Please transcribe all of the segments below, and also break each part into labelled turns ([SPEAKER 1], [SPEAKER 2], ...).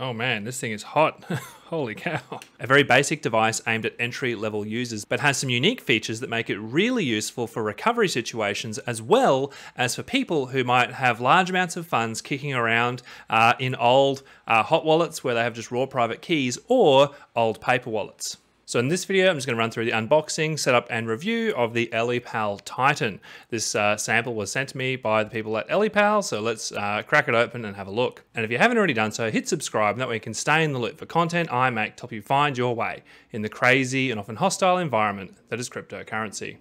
[SPEAKER 1] Oh man, this thing is hot. Holy cow. A very basic device aimed at entry level users, but has some unique features that make it really useful for recovery situations as well as for people who might have large amounts of funds kicking around uh, in old uh, hot wallets where they have just raw private keys or old paper wallets. So in this video, I'm just going to run through the unboxing, setup, and review of the Ellipal Titan. This uh, sample was sent to me by the people at Ellipal, so let's uh, crack it open and have a look. And if you haven't already done so, hit subscribe, and that way you can stay in the loop for content I make to help you find your way in the crazy and often hostile environment that is cryptocurrency.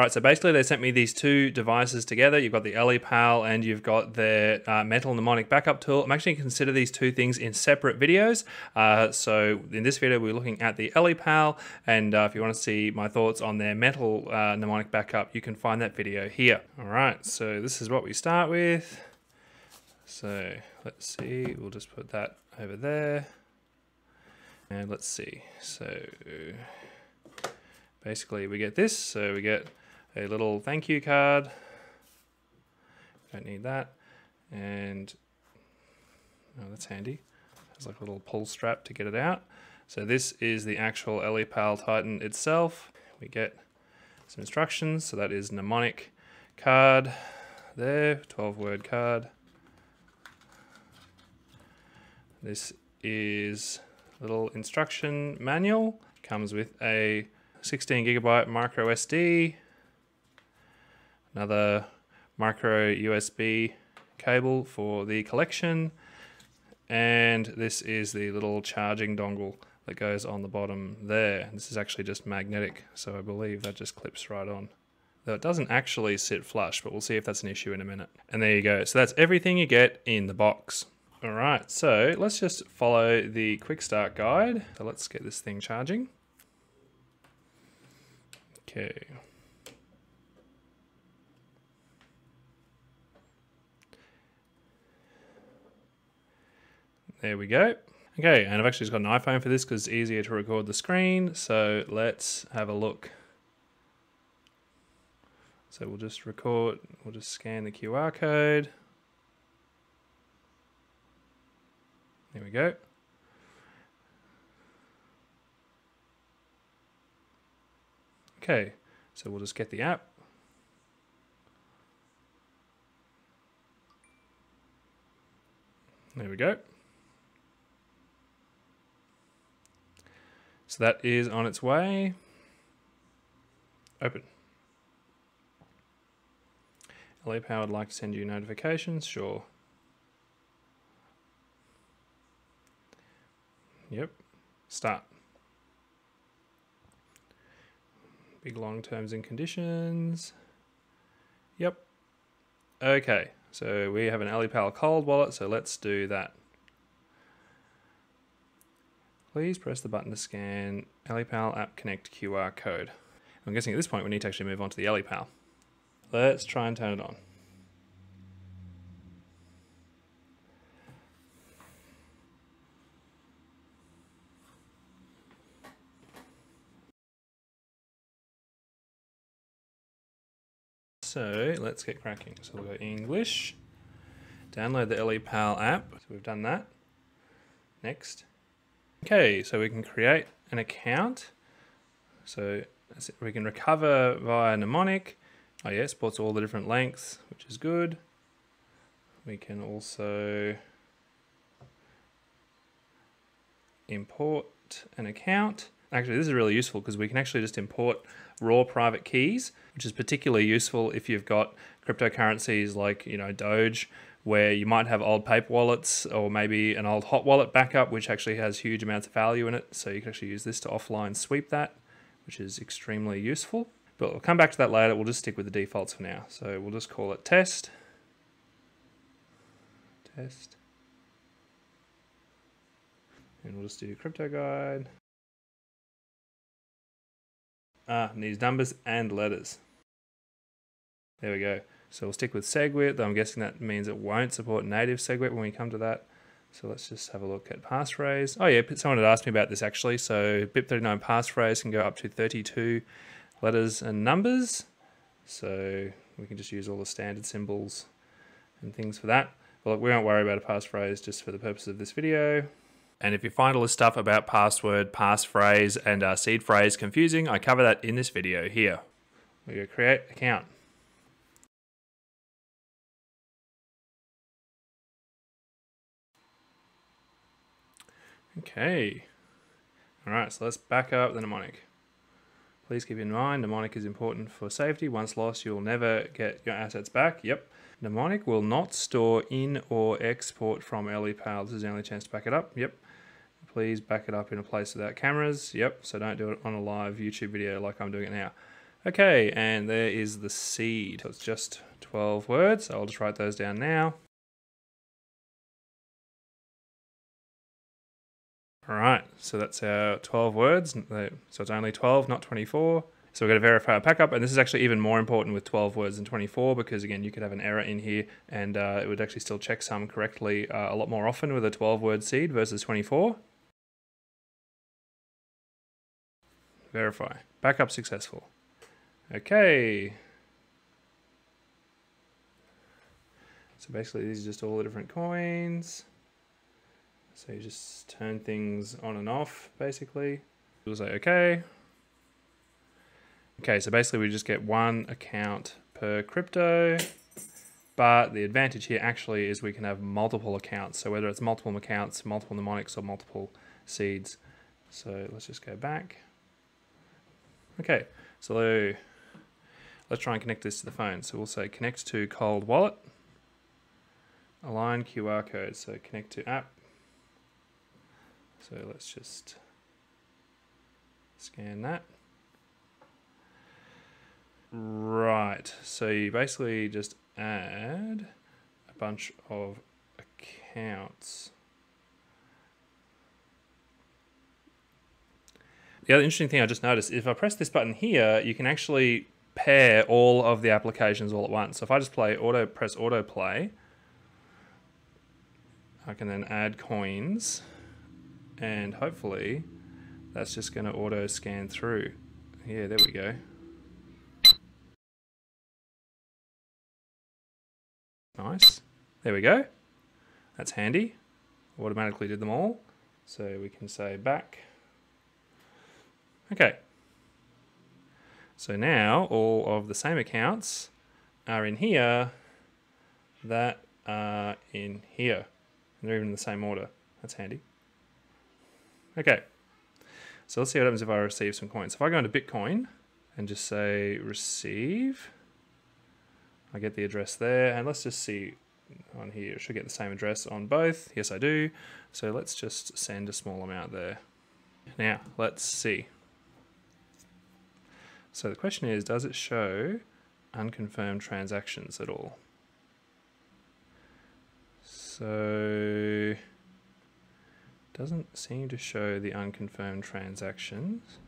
[SPEAKER 1] All right, so basically they sent me these two devices together. You've got the Ellipal and you've got their uh, metal mnemonic backup tool. I'm actually going to consider these two things in separate videos. Uh, so in this video, we're looking at the Ellipal, and uh, if you want to see my thoughts on their metal uh, mnemonic backup, you can find that video here. All right, so this is what we start with. So let's see, we'll just put that over there. And let's see, so basically we get this, so we get a little thank you card. Don't need that. And oh, that's handy. There's like a little pull strap to get it out. So this is the actual Ellipal Titan itself. We get some instructions. So that is mnemonic card there, 12 word card. This is little instruction manual. Comes with a 16 gigabyte micro SD, another micro USB cable for the collection and this is the little charging dongle that goes on the bottom there. This is actually just magnetic so I believe that just clips right on. Though it doesn't actually sit flush but we'll see if that's an issue in a minute. And there you go. So that's everything you get in the box. Alright, so let's just follow the quick start guide. So let's get this thing charging. Okay. There we go. Okay, and I've actually just got an iPhone for this because it's easier to record the screen. So let's have a look. So we'll just record, we'll just scan the QR code. There we go. Okay, so we'll just get the app. There we go. So that is on its way. Open. Ellipal would like to send you notifications, sure. Yep. Start. Big long terms and conditions. Yep. Okay, so we have an Ellipal cold wallet, so let's do that. Please press the button to scan Ellipal app connect QR code. I'm guessing at this point we need to actually move on to the Ellipal. Let's try and turn it on. So let's get cracking. So we'll go English, download the Ellipal app. So we've done that. Next. Okay, so we can create an account. So we can recover via mnemonic. Oh yeah, supports all the different lengths, which is good. We can also import an account. Actually, this is really useful because we can actually just import raw private keys, which is particularly useful if you've got cryptocurrencies like, you know, Doge, where you might have old paper wallets or maybe an old hot wallet backup, which actually has huge amounts of value in it. So you can actually use this to offline sweep that, which is extremely useful. But we'll come back to that later. We'll just stick with the defaults for now. So we'll just call it test. Test. And we'll just do crypto guide. Ah, needs numbers and letters. There we go. So we'll stick with SegWit, though I'm guessing that means it won't support native SegWit when we come to that. So let's just have a look at passphrase. Oh yeah, someone had asked me about this actually. So BIP39 passphrase can go up to 32 letters and numbers. So we can just use all the standard symbols and things for that. But look, we won't worry about a passphrase just for the purpose of this video. And if you find all this stuff about password, passphrase, and uh, seed phrase confusing, I cover that in this video here. We go create account. Okay. All right, so let's back up the mnemonic. Please keep in mind, mnemonic is important for safety. Once lost, you'll never get your assets back. Yep. Mnemonic will not store in or export from Ellipal. This is the only chance to back it up. Yep. Please back it up in a place without cameras. Yep. So don't do it on a live YouTube video like I'm doing it now. Okay, and there is the seed. So it's just 12 words. I'll just write those down now. All right, so that's our 12 words. So it's only 12, not 24. So we're going to verify our backup, and this is actually even more important with 12 words than 24 because again, you could have an error in here and uh, it would actually still checksum correctly uh, a lot more often with a 12 word seed versus 24. Verify. Backup successful. Okay. So basically these are just all the different coins. So you just turn things on and off, basically. We'll say okay. Okay, so basically we just get one account per crypto, but the advantage here actually is we can have multiple accounts. So whether it's multiple accounts, multiple mnemonics, or multiple seeds. So let's just go back. Okay, so let's try and connect this to the phone. So we'll say connect to cold wallet, align QR code. So connect to app, so let's just scan that. Right, so you basically just add a bunch of accounts. The other interesting thing I just noticed, if I press this button here, you can actually pair all of the applications all at once. So if I just play auto, press autoplay, I can then add coins and hopefully that's just going to auto scan through. Yeah, there we go. Nice. There we go. That's handy. Automatically did them all. So we can say back. Okay. So now all of the same accounts are in here that are in here. And they're even in the same order. That's handy. Okay, so let's see what happens if I receive some coins. If I go into Bitcoin and just say receive, I get the address there, and let's just see on here, I should get the same address on both. Yes, I do. So let's just send a small amount there. Now, let's see. So the question is, does it show unconfirmed transactions at all? So doesn't seem to show the unconfirmed transactions.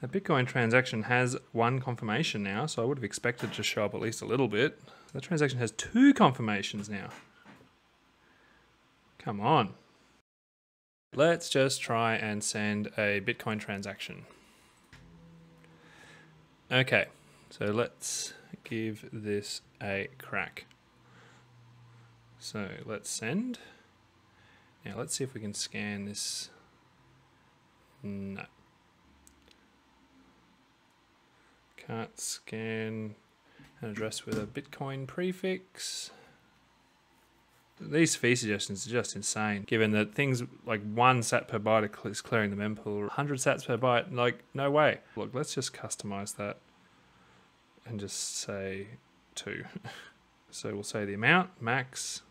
[SPEAKER 1] The Bitcoin transaction has one confirmation now, so I would have expected to show up at least a little bit. The transaction has two confirmations now. Come on. Let's just try and send a Bitcoin transaction. Okay, so let's give this a crack. So let's send. Now let's see if we can scan this. No. Can't scan an address with a Bitcoin prefix. These fee suggestions are just insane, given that things like one sat per byte is clearing the mempool, 100 sats per byte, like, no way. Look, let's just customize that and just say two. so we'll say the amount, max,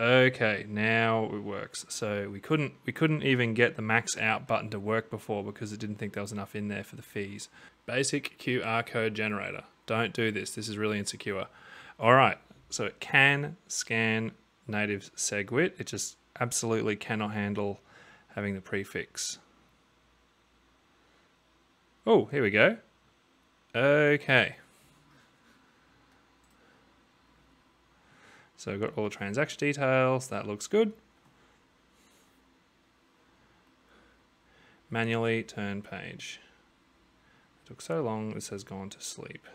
[SPEAKER 1] Okay, now it works. So we couldn't we couldn't even get the max out button to work before because it didn't think there was enough in there for the fees. Basic QR code generator. Don't do this. This is really insecure. All right, so it can scan native SegWit. It just absolutely cannot handle having the prefix. Oh, here we go. Okay. So I've got all the transaction details, that looks good. Manually turn page. It took so long, this has gone to sleep.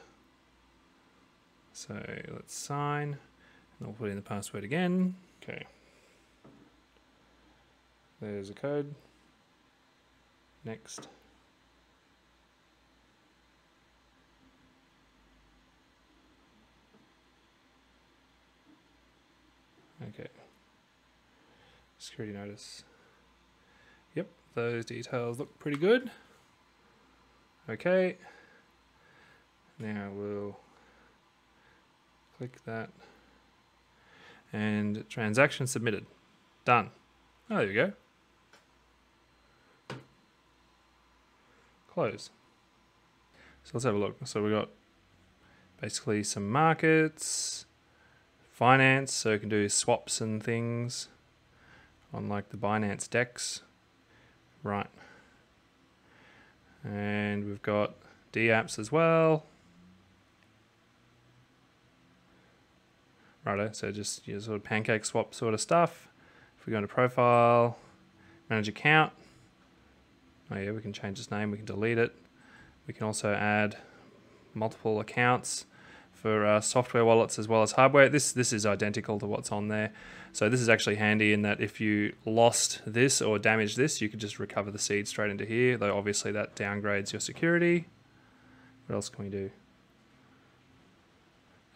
[SPEAKER 1] So let's sign, and we'll put in the password again. Okay. There's a code. Next. Okay. Security notice. Yep, those details look pretty good. Okay. Now we'll click that. And transaction submitted. Done. Oh, there we go. Close. So let's have a look. So we got basically some markets, finance, so you can do swaps and things on like the Binance DEX. Right. And we've got DApps as well. Righto, so just your sort of pancake swap sort of stuff. If we go into profile, manage account. Oh yeah, we can change its name, we can delete it. We can also add multiple accounts for uh, software wallets as well as hardware. This this is identical to what's on there. So this is actually handy in that if you lost this or damaged this, you could just recover the seed straight into here, though obviously that downgrades your security. What else can we do?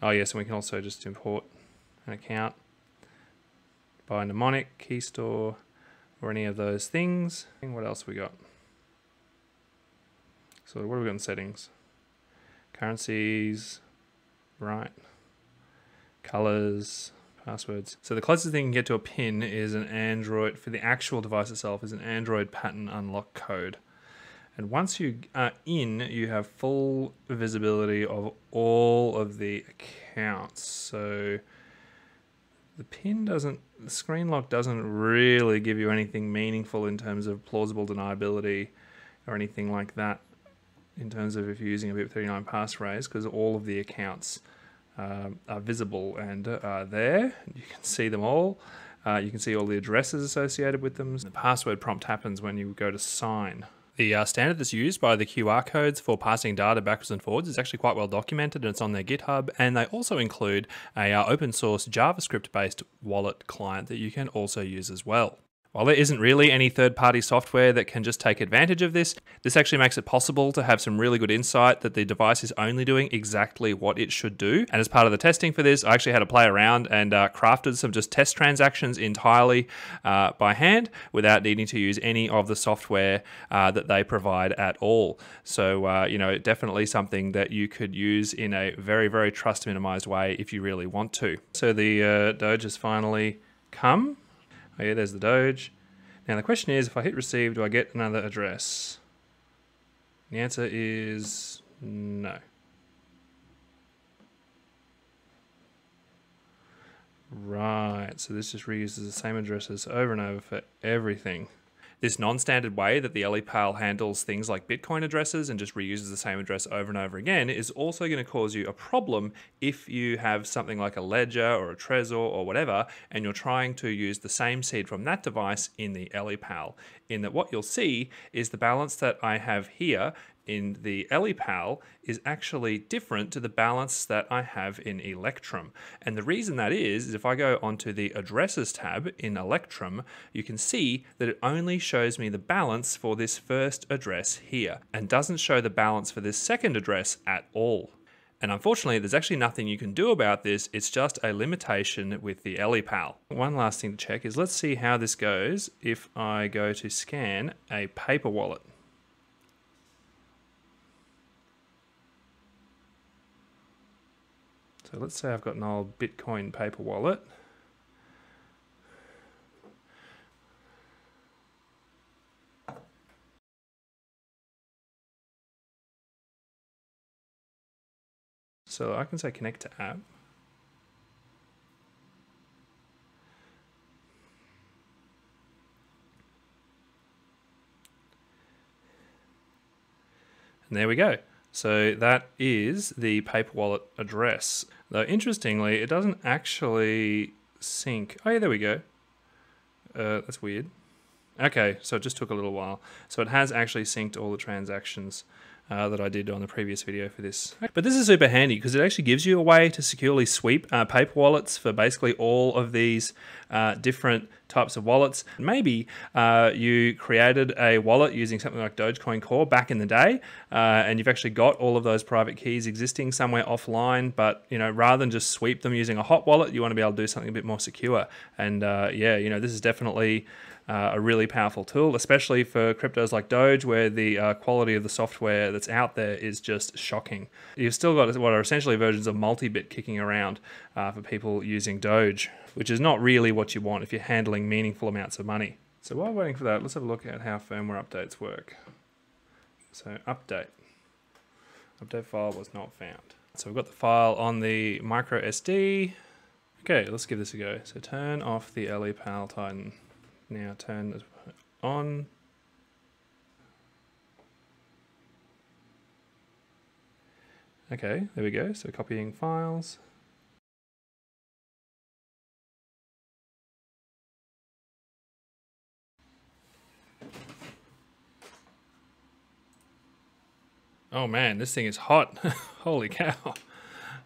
[SPEAKER 1] Oh yes, and we can also just import an account by mnemonic, key store, or any of those things. What else we got? So what have we got in settings? Currencies, right. Colors, passwords. So the closest thing you can get to a pin is an Android, for the actual device itself, is an Android pattern unlock code. And once you are in, you have full visibility of all of the accounts. So the pin doesn't, the screen lock doesn't really give you anything meaningful in terms of plausible deniability or anything like that in terms of if you're using a BIP39 passphrase because all of the accounts um, are visible and are there. You can see them all. Uh, you can see all the addresses associated with them. The password prompt happens when you go to sign. The uh, standard that's used by the QR codes for passing data backwards and forwards is actually quite well documented and it's on their GitHub. And they also include a uh, open source JavaScript based wallet client that you can also use as well. While there isn't really any third party software that can just take advantage of this, this actually makes it possible to have some really good insight that the device is only doing exactly what it should do. And as part of the testing for this, I actually had to play around and uh, crafted some just test transactions entirely uh, by hand without needing to use any of the software uh, that they provide at all. So, uh, you know, definitely something that you could use in a very, very trust minimized way if you really want to. So the uh, Doge has finally come. Oh yeah, there's the Doge. Now the question is, if I hit receive, do I get another address? The answer is no. Right, so this just reuses the same addresses over and over for everything. This non-standard way that the Ellipal handles things like Bitcoin addresses and just reuses the same address over and over again is also going to cause you a problem if you have something like a Ledger or a Trezor or whatever, and you're trying to use the same seed from that device in the Ellipal. In that what you'll see is the balance that I have here in the Ellipal is actually different to the balance that I have in Electrum. And the reason that is, is if I go onto the addresses tab in Electrum, you can see that it only shows me the balance for this first address here and doesn't show the balance for this second address at all. And unfortunately, there's actually nothing you can do about this. It's just a limitation with the Ellipal. One last thing to check is let's see how this goes if I go to scan a paper wallet. So let's say I've got an old Bitcoin paper wallet. So I can say connect to app. And there we go. So that is the paper wallet address. Though interestingly, it doesn't actually sync. Oh yeah, there we go. Uh, that's weird. Okay, so it just took a little while. So it has actually synced all the transactions uh, that I did on the previous video for this. But this is super handy because it actually gives you a way to securely sweep uh, paper wallets for basically all of these uh, different types of wallets. Maybe uh, you created a wallet using something like Dogecoin Core back in the day, uh, and you've actually got all of those private keys existing somewhere offline. But you know, rather than just sweep them using a hot wallet, you want to be able to do something a bit more secure. And uh, yeah, you know, this is definitely uh, a really powerful tool, especially for cryptos like Doge, where the uh, quality of the software that's out there is just shocking. You've still got what are essentially versions of MultiBit kicking around uh, for people using Doge, which is not really what you want if you're handling meaningful amounts of money. So while waiting for that, let's have a look at how firmware updates work. So update. Update file was not found. So we've got the file on the micro SD. Okay, let's give this a go. So turn off the Ellipal Titan. Now turn this on. Okay, there we go. So copying files. Oh man, this thing is hot. Holy cow.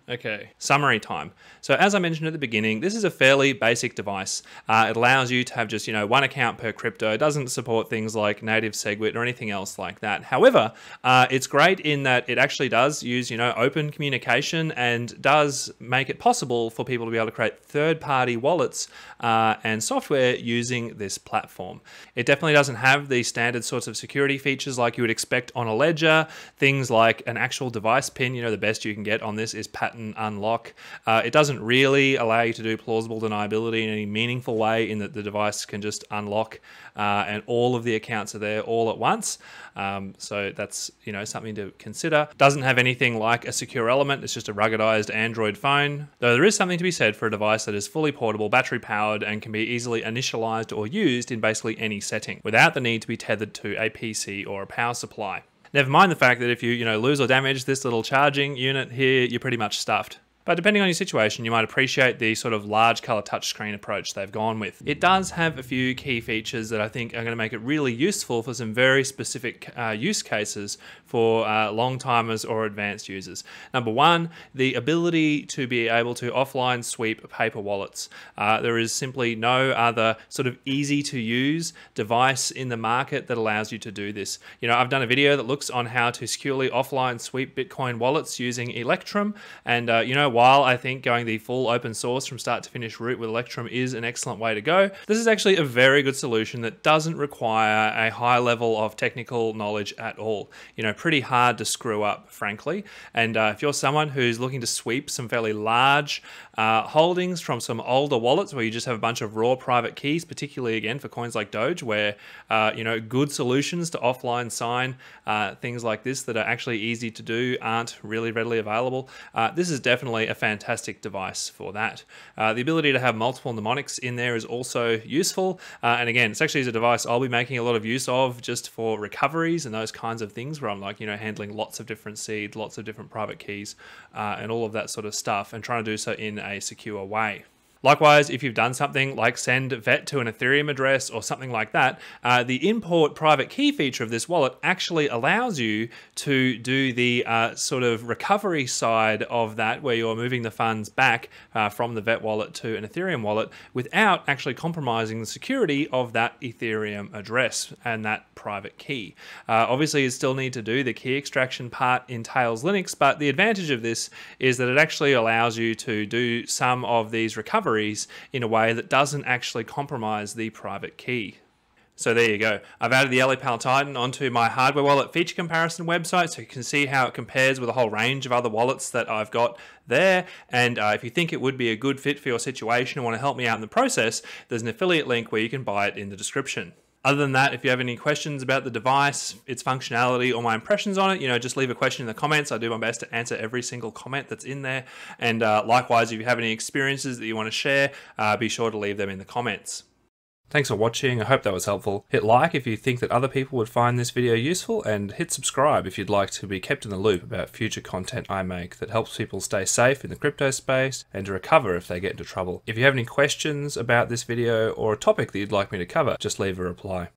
[SPEAKER 1] Okay, summary time. So as I mentioned at the beginning, this is a fairly basic device. Uh, it allows you to have just, you know, one account per crypto. It doesn't support things like native SegWit or anything else like that. However, uh, it's great in that it actually does use, you know, open communication and does make it possible for people to be able to create third-party wallets uh, and software using this platform. It definitely doesn't have the standard sorts of security features like you would expect on a ledger. Things like an actual device pin, you know, the best you can get on this is pattern unlock. Uh, it doesn't really allow you to do plausible deniability in any meaningful way in that the device can just unlock uh, and all of the accounts are there all at once. Um, so that's you know something to consider. Doesn't have anything like a secure element. It's just a ruggedized Android phone. Though there is something to be said for a device that is fully portable, battery powered, and can be easily initialized or used in basically any setting without the need to be tethered to a PC or a power supply. Never mind the fact that if you, you know, lose or damage this little charging unit here, you're pretty much stuffed. But depending on your situation, you might appreciate the sort of large color touchscreen approach they've gone with. It does have a few key features that I think are going to make it really useful for some very specific uh, use cases for uh, long timers or advanced users. Number one, the ability to be able to offline sweep paper wallets. Uh, there is simply no other sort of easy to use device in the market that allows you to do this. You know, I've done a video that looks on how to securely offline sweep Bitcoin wallets using Electrum, and uh, you know while I think going the full open source from start to finish route with Electrum is an excellent way to go, this is actually a very good solution that doesn't require a high level of technical knowledge at all. You know, pretty hard to screw up, frankly. And uh, if you're someone who's looking to sweep some fairly large uh, holdings from some older wallets where you just have a bunch of raw private keys, particularly again for coins like Doge, where uh, you know good solutions to offline sign uh, things like this that are actually easy to do aren't really readily available. Uh, this is definitely definitely a fantastic device for that. Uh, the ability to have multiple mnemonics in there is also useful. Uh, and again, it's actually a device I'll be making a lot of use of just for recoveries and those kinds of things where I'm like, you know, handling lots of different seeds, lots of different private keys, uh, and all of that sort of stuff, and trying to do so in a secure way. Likewise, if you've done something like send VET to an Ethereum address or something like that, uh, the import private key feature of this wallet actually allows you to do the uh, sort of recovery side of that, where you're moving the funds back uh, from the VET wallet to an Ethereum wallet without actually compromising the security of that Ethereum address and that private key. Uh, obviously, you still need to do the key extraction part in Tails Linux, but the advantage of this is that it actually allows you to do some of these recoveries in a way that doesn't actually compromise the private key. So there you go. I've added the Ellipal Titan onto my hardware wallet feature comparison website so you can see how it compares with a whole range of other wallets that I've got there. And uh, if you think it would be a good fit for your situation and want to help me out in the process, there's an affiliate link where you can buy it in the description. Other than that, if you have any questions about the device, its functionality, or my impressions on it, you know, just leave a question in the comments. I do my best to answer every single comment that's in there. And uh, likewise, if you have any experiences that you want to share, uh, be sure to leave them in the comments. Thanks for watching, I hope that was helpful. Hit like if you think that other people would find this video useful, and hit subscribe if you'd like to be kept in the loop about future content I make that helps people stay safe in the crypto space and to recover if they get into trouble. If you have any questions about this video or a topic that you'd like me to cover, just leave a reply.